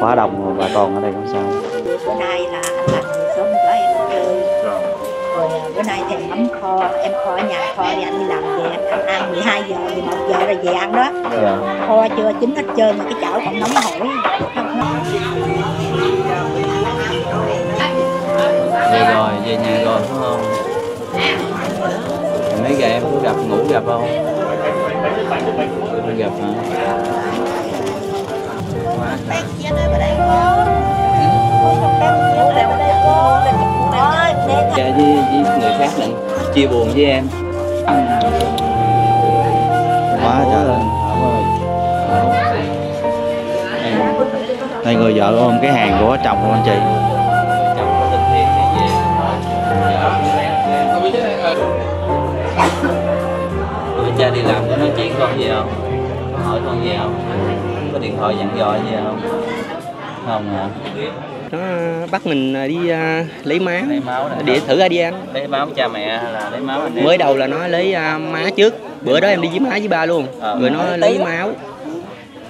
quá đông rồi bà con ở đây không sao. Bữa nay là anh làm người sớm cho em chơi rồi à, bữa nay thì mắm kho em kho ở nhà kho thì anh đi làm về anh ăn 12 giờ 11 giờ rồi về ăn đó. Dạ. Kho chưa chín hết trơn mà cái chảo còn nóng hổi. Về rồi về nhà rồi phải không? Mấy giờ em có gặp ngủ gặp không? Không gặp hả quá trời. dạ với, với người khác nữa chia buồn với em. Quá trời. đây người vợ ôm cái hàng của chồng của anh chị cha đi làm có nói chuyện con gì không? Hỏi con gì không có điện thoại dặn dò gì không? Không hả? Nó bắt mình đi à, lấy máu lấy máu để thử ADN lấy máu cha mẹ hay là lấy máu anh em? Mới đầu là nó lấy à, má trước. Bữa đó em đi với má với ba luôn. Ờ. rồi nó lấy máu.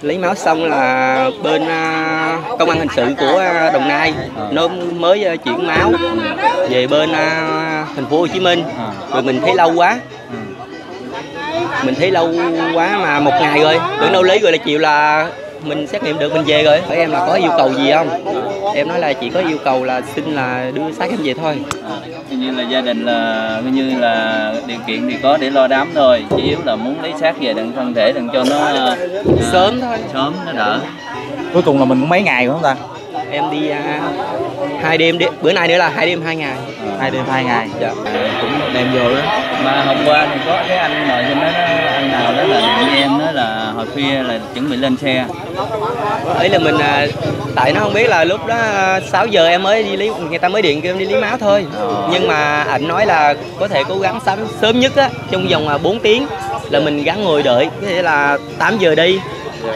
Lấy máu xong là bên à, công an hình sự của đồng nai. Ờ. nó mới chuyển máu về bên thành phố hồ chí minh. Ờ. rồi mình thấy lâu quá. Ừ. mình thấy lâu quá mà một ngày rồi. Tưởng đâu lấy rồi là chiều là mình xét nghiệm được mình về rồi. Hỏi em là có yêu cầu gì không? Em nói là chỉ có yêu cầu là xin là đưa xác em về thôi. À, như là gia đình là coi như là điều kiện thì có để lo đám thôi. Chỉ yếu là muốn lấy xác về đừng thân thể đừng cho nó à, sớm thôi. sớm nó đỡ. Cuối cùng là mình cũng mấy ngày phải không ta? Em đi à, hai đêm đi. Bữa nay nữa là hai đêm hai ngày. Hai đêm hai ngày. Dạ. Cũng đem vô đó. Mà hôm qua thì có cái anh ngồi trên đó đó, anh nào đó là với em đó là hồi khuya là chuẩn bị lên xe. Ấy là mình à, tại nó không biết là lúc đó à, 6 giờ em mới đi lấy người ta mới điện kêu em đi lấy máu thôi. Ờ. nhưng mà anh nói là có thể cố gắng sớm sớm nhất á trong vòng à, 4 tiếng là mình gắn ngồi đợi. Có thể là 8 giờ đi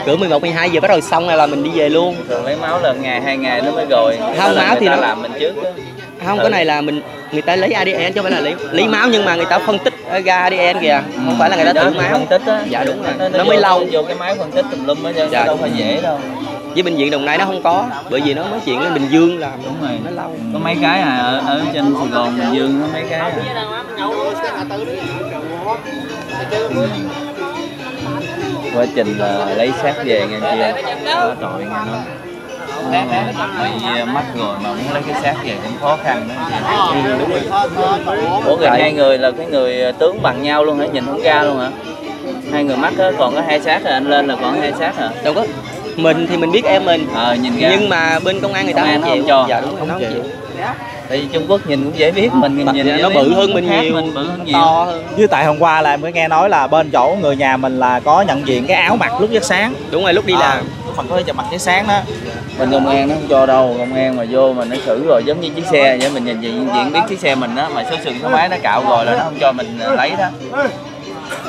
cỡ 11 12 giờ bắt đầu xong là mình đi về luôn. Thường lấy máu là ngày hai ngày nó mới rồi. Không, Đó máu thì nó- làm mình trước á. không Ừ. cái này là mình người ta lấy ADN chứ không phải là lấy lấy máu nhưng mà người ta phân tích ra ADN kìa. Không phải là người ta đó, tự máu. phân tích á. Dạ đúng rồi. Nó, nó mới vô- lâu. vô cái máy phân tích tùm lum á chứ Dạ, đâu phải dễ đâu. Với bệnh viện đồng nai nó không có bởi vì nó mới chuyển lên bình dương làm đúng rồi. nó lâu. Có mấy cái à ở, ở trên sài gòn bình dương có mấy cái à. Quá trình là lấy xác về nghe chưa có tội nghe nó. Bị mắc rồi mà muốn lấy cái xác về cũng khó khăn đó. Ủa rồi hai người là cái người tướng bằng nhau luôn hả? Nhìn không ra luôn hả? Hai người mắc á còn có hai xác rồi anh lên là còn hai xác hả? Đâu có. Mình thì mình biết em mình. Ờ nhìn ra. Nhưng mà bên công an người ta Công an không chịu không cho. dạ đúng nó không chịu. Vì trung quốc nhìn cũng dễ biết mình nhìn dạ, dễ nó bự hơn mình khác nhiều mình bự hơn nhiều. To hơn. Với tại hôm qua là em có nghe nói là bên chỗ người nhà mình là có nhận diện cái áo mặc lúc rất sáng. Đúng rồi lúc đi À, làm. phần có chụp mặt cái sáng đó. Bên công an nó không cho đâu công an mà vô mà nó xử rồi giống như chiếc xe vậy mình nhìn diện diện biết chiếc xe mình đó mà số sừng số máy nó cạo rồi là nó không cho mình lấy đó.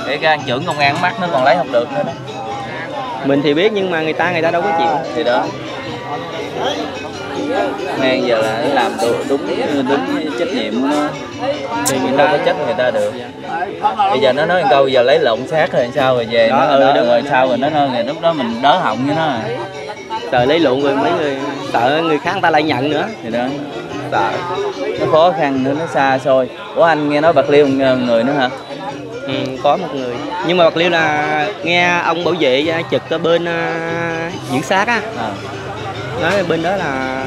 Để cái anh trưởng công an mắt nó còn lấy không được nữa đó. Mình thì biết nhưng mà người ta người ta đâu có chịu. Thì đó công an giờ là làm đúng đúng, đúng trách nhiệm của nó. Thì mình đâu có trách người ta được. Bây giờ nó nói câu giờ lấy lộn xác rồi sao rồi về nó ừ, đúng rồi rồi. sao rồi nó nói rồi. Lúc đó mình đỡ họng với nó. À. sợ lấy lộn rồi mấy người sợ người khác người ta lại nhận nữa. Thì đó. Sợ. Nó khó khăn nữa nó xa xôi. Ủa anh nghe nói bạc liêu người nữa hả? Ừ, có một người. Nhưng mà bạc liêu là nghe ông bảo vệ trực ở bên uh, giữ xác á. À, nói bên đó là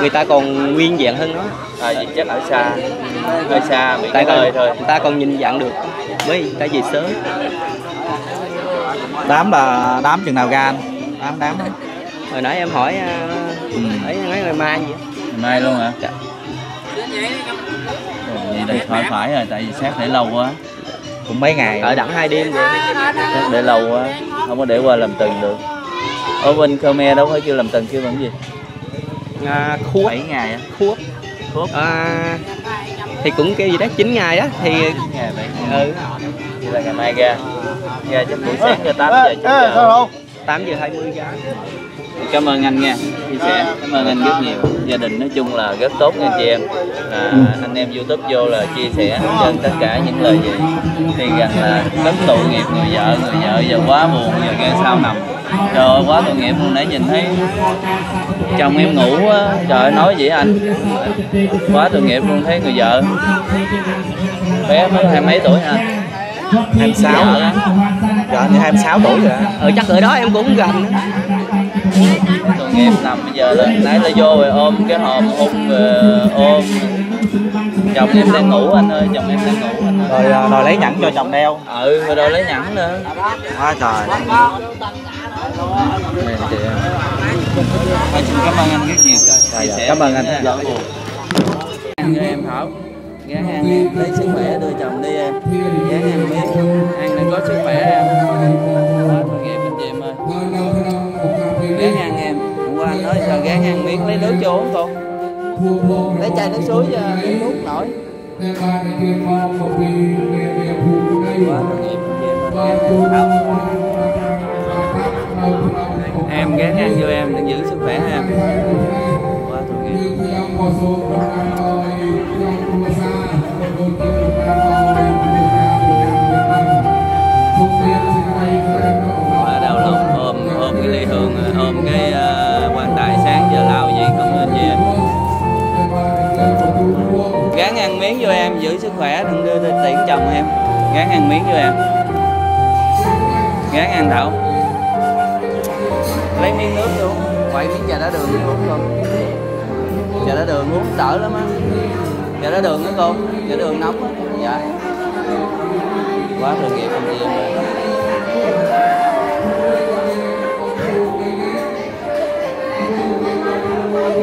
người ta còn nguyên dạng hơn nó à vậy chắc ở xa. Hơi xa bị tại hơi còn thôi. người ta còn nhìn dạng được. Mới người ta về sớm. Đám là đám chừng nào anh đám đám. Hồi nãy em hỏi à, ừ. ấy nói ngày mai gì? Ngày mai luôn hả? Dạ. Vậy đây phải phải rồi tại vì xác để lâu quá. Cũng mấy ngày. Ở đẳng hai đêm rồi xác để lâu quá. Không có để qua làm từng được ở bên Khmer đâu phải kêu làm từng kêu bằng gì? À, khuất. 7 ngày á. Khuất. Khuất. à, thì cũng kêu gì đó 9 ngày đó thì ngày bảy ngày. Ừ, vậy là ngày mai ra. Ra chắc buổi sáng ra tám giờ chín giờ. 8 giờ 20 ra. Cảm ơn anh nha chia sẻ. Cảm ơn anh rất nhiều. Gia đình nói chung là rất tốt nha chị em. Là anh em youtube vô là chia sẻ dẫn tất cả những lời gì. Thì rằng là rất tội nghiệp người vợ người vợ giờ quá buồn giờ nghe sao nằm trời ơi, quá tội nghiệp luôn nãy nhìn thấy chồng em ngủ á trời ơi, nói vậy anh. Quá tội nghiệp luôn thấy người vợ. Bé mới hai mấy tuổi hả? 26 Dạ. rồi Dạ anh 26 tuổi rồi. Ừ chắc ở đó em cũng gần tội nghiệp nằm bây giờ là nãy là vô rồi ôm cái hòm hung rồi ôm. Chồng em đang ngủ anh ơi chồng em đang ngủ anh ơi. Rồi rồi lấy nhẫn cho chồng đeo. Ừ rồi lấy nhẫn nữa. Quá trời này chị cảm ơn anh rất nhiều Dạ, dạ, cảm ơn anh. Dạ. Ăn em Thảo Gán ăn em, lấy sức khỏe đưa chồng đi em Gán ăn biết ăn để có sức khỏe em Quá tội nghiệp anh chị ơi Gán ăn em, hôm qua anh nói sao gán ăn miếng lấy nước cho uống con Lấy chai nước suối cho miếng nước nổi Quá tội em anh chị em ơi Em gán ăn cho em để giữ sức khỏe em Quá tội nghiệp. Quá đau lòng ôm ôm cái ly hương ôm cái uh, quan tài sáng giờ lao gì không anh chị em. Gán ăn miếng vô em giữ sức khỏe đừng đưa tiễn chồng em. Gán ăn miếng vô em. Gán ăn đậu miếng nước luôn, Quậy miếng trà đá đường uống con Trà đá đường uống đỡ lắm á. Trà đá đường đó cô. Trà đường nóng á. Dạ. Quá tội nghiệp anh chị em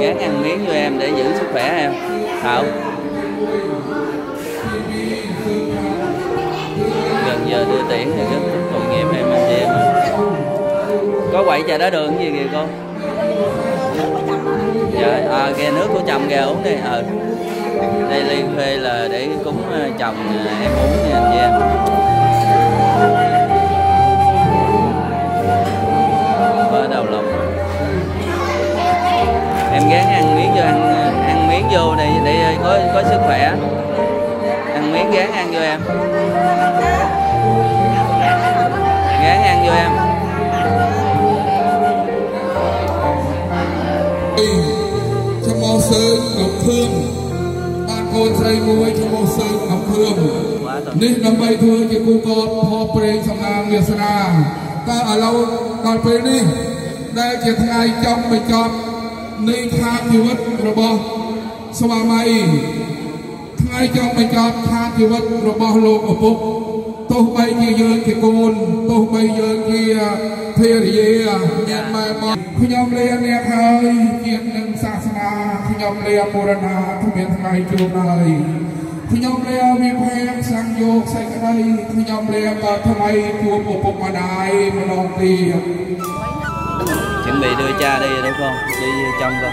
gán ăn miếng cho em để giữ sức khỏe em. Không gần giờ đưa tiễn thì rất có quậy trà đá đường gì kìa con? Dạ à, kìa nước của chồng kìa uống đi ờ. Đây ly phê là để cúng ờ, chồng ờ, em uống nha anh chị em. នេះដើម្បីធ្វើជាគូកតផប្រេងសំណាងវាសនាតែឥឡូវដល់ពេលនេះដែលជាថ្ងៃចំបញ្ចប់នៃខាងជីវិតរបស់ស្វាមីថ្ងៃចំបញ្ចប់ខាងជីវិតរបស់លោកឪពុកទោះបីជាយើងជាកូនទោះបីយើងជាភរិយាមានម៉ែមកខ្ញុំលាអ្នកហើយជាតិនឹងសាសនាខ្ញុំលាមរណាគ្មានថ្ងៃជួបហើយ ខ្ញុំលាវិភេកសង្យោគសេចក្តីខ្ញុំលាក៏ថ្មីជួបឪពុកម្ដាយម្ដងទៀត chuẩn bị đưa cha đi rồi đúng không đi trong con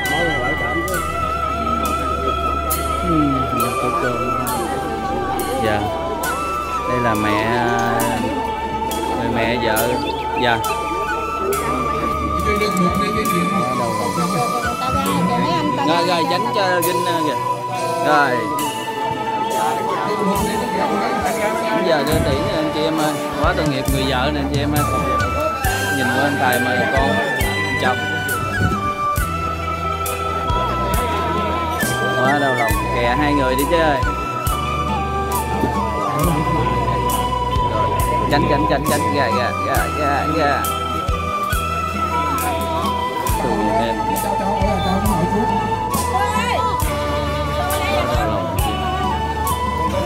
Ừm, là có cơm dạ đây là mẹ người mẹ vợ dạ ជួយលើកមុខនេះគេនិយាយមក rồi rồi tránh cho ginh ờ, kìa rồi giờ đưa tiễn nè anh chị em ơi, quá tội nghiệp người vợ nè anh chị em ơi. Nhìn qua anh tài mà con chồng. Quá đau lòng, kè hai người đi chứ. Ơi rồi tránh tránh tránh tránh ra ra ra ra ra em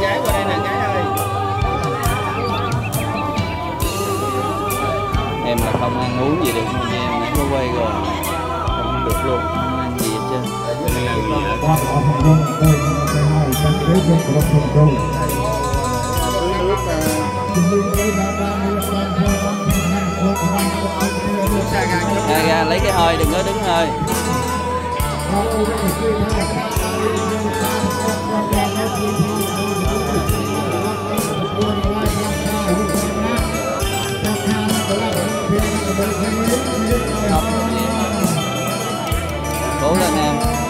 gái qua đây nè, gái ơi. Em là không ăn uống gì được không nha, em nãy có quay rồi. Không được luôn, không ăn gì hết trơn. Ra ra, lấy cái hơi đừng có đứng hơi. Cố lên em.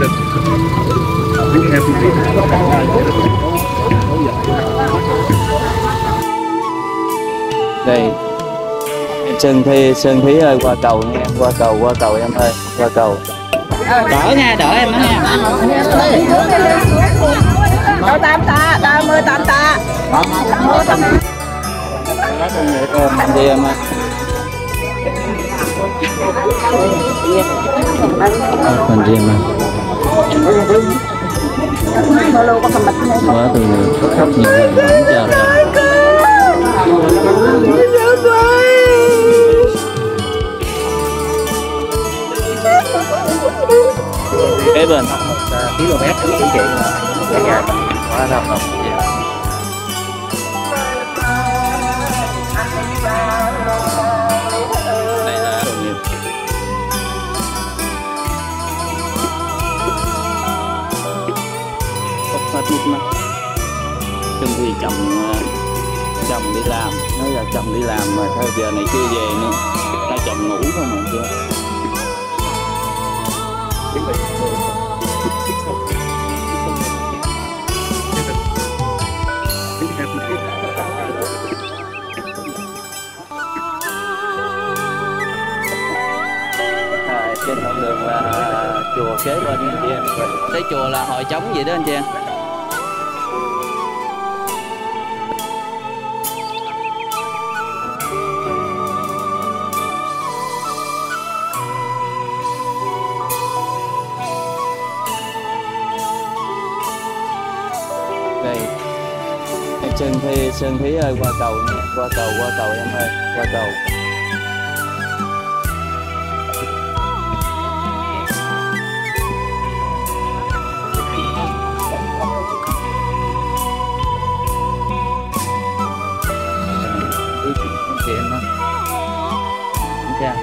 Đây. Sơn Thi Sơn Thúy ơi qua cầu nha em qua cầu qua cầu em ơi qua cầu. Đỡ nha đỡ em đó nha. Đâu tam ta, ba mươi tam ta. em đi em ơi? Mình đi em ơi quá từ nhiều người chờ đợi kế bên km chính trị cả nhà. Quá đau lòng chồng ờ, chồng đi làm. Nói là chồng đi làm mà sao giờ này chưa về nữa. Là chồng ngủ thôi mà chưa. À, trên con đường là chùa kế bên anh chị em tới chùa là hội chống vậy đó anh chị em em Sơn Thi Sơn Thúy ơi, qua cầu nha. Qua cầu qua cầu em ơi, qua cầu. Em chào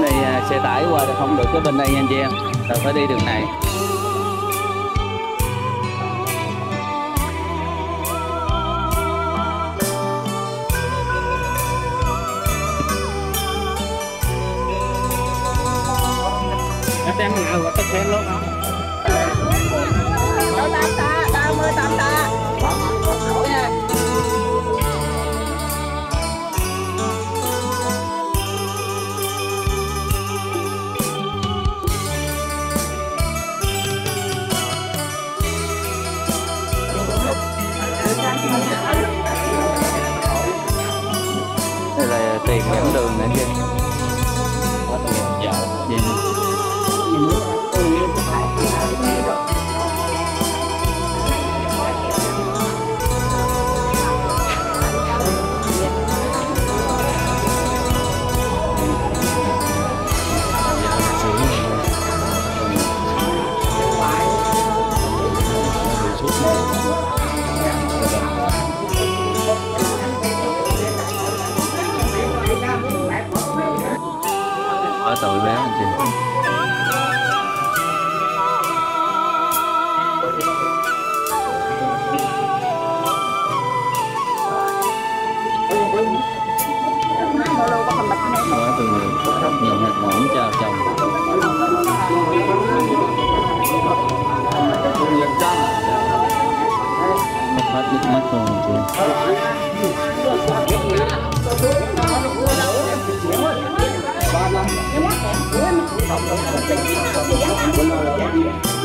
này à, xe tải qua thì không? Được cái bên đây nha anh chị em tôi phải đi đường này. Đang nào và tất cả lớp đó dẫn đường này? anh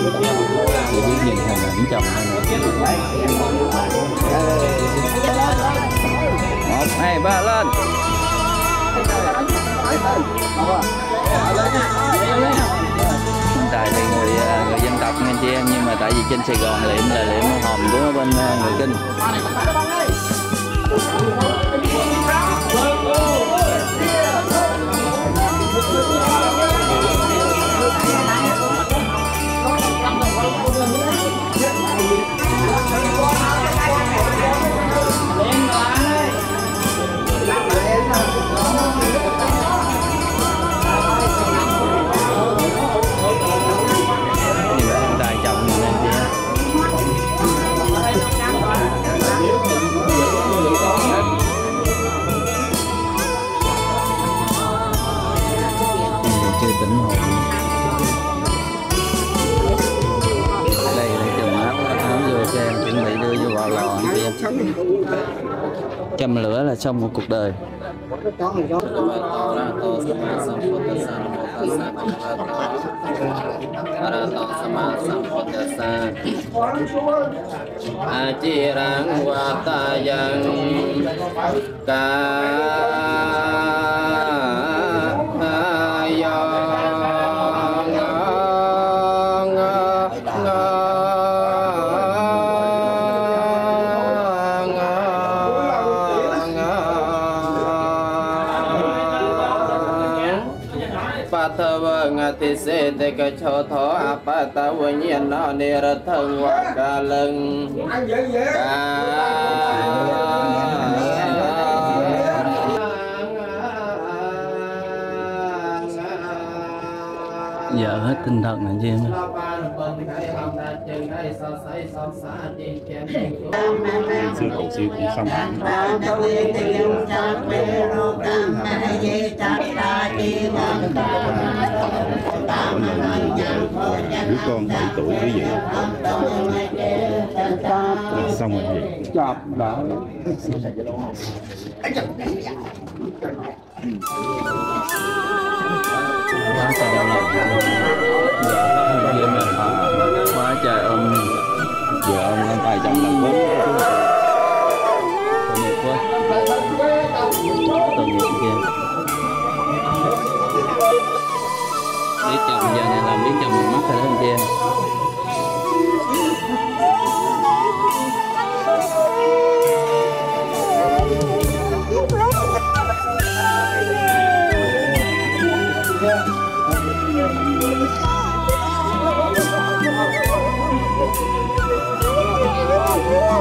để biết nhìn hình ảnh chồng thôi nữa một hai ba lên hiện tài thì người à, người dân tộc anh chị em nhưng mà tại vì trên Sài Gòn liệm là liệm hòm của bên à, người kinh? Châm lửa là xong một cuộc đời. A chi rang wa ta yang ca. Phật thơ vơ ngạ tì xê tê cơ chô a pa ta vơ nhiên nó nê rơ thân ca lưng Giờ hết tinh thần rồi chứ em sư hậu sư cũng xong đứa con 7 tuổi quý vị xong rồi gì chọc đã quá trời đau lòng quá trời ôm giờ ông lên tay chồng làm bố tội nghiệp quá. Tội nghiệp kia biết chồng giờ này làm biết chồng một mắt rồi đó anh chị em ghé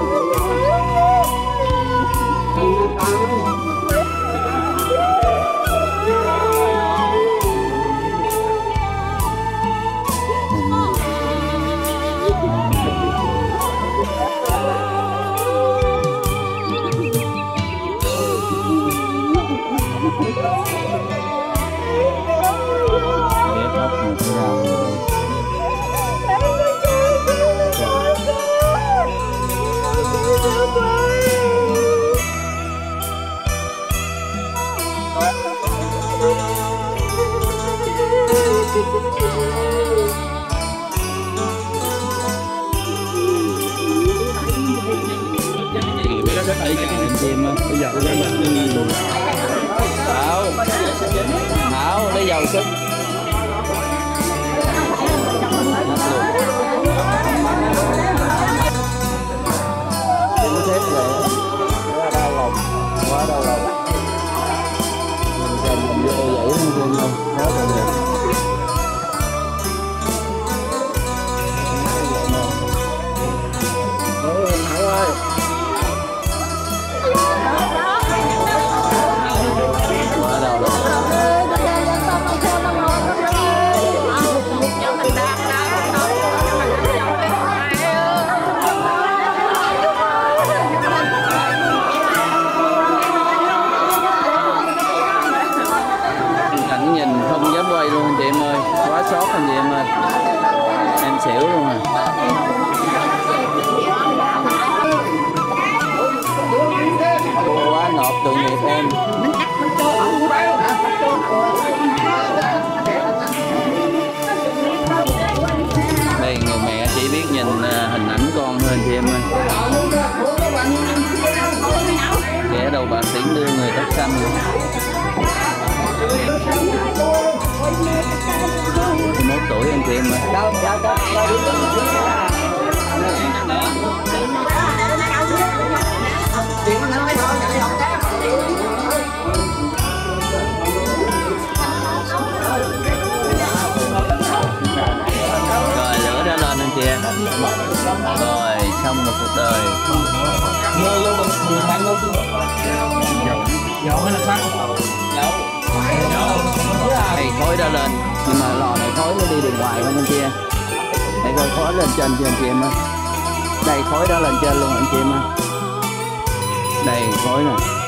một tuổi anh chị em ơi rồi lửa đã lên anh chị em rồi xong một cuộc đời đây khói đã lên nhưng mà lò này khói nó đi đường ngoài không anh chị em đây coi khói lên trên cho anh chị em ơi đây, khói đó lên trên luôn anh chị em ơi đây, khói nè.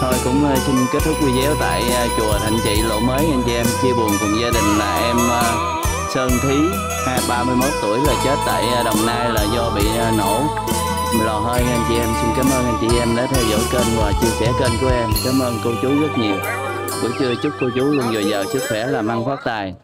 Thôi cũng ờ, xin kết thúc video tại ờ, chùa Thạnh Trị Lộ Mới anh chị em chia buồn cùng gia đình là em ờ, Sơn Thí hai 31 tuổi là chết tại Đồng Nai là do bị nổ. Lò hơi anh chị em xin cảm ơn anh chị em đã theo dõi kênh và chia sẻ kênh của em. Cảm ơn cô chú rất nhiều buổi trưa chúc cô chú luôn dồi dào sức khỏe làm ăn phát tài.